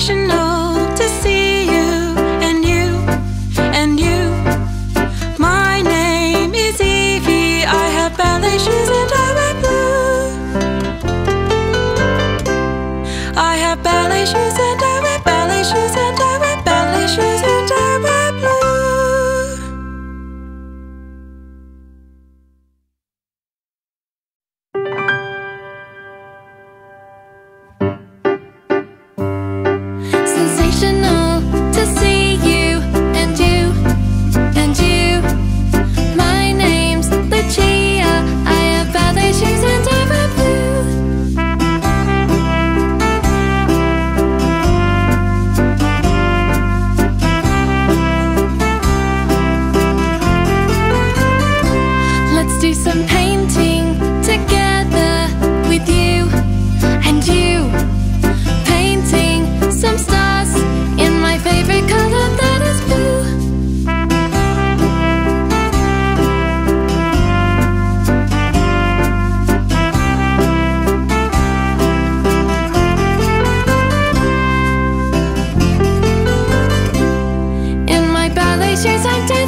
station. No Nation cliches I've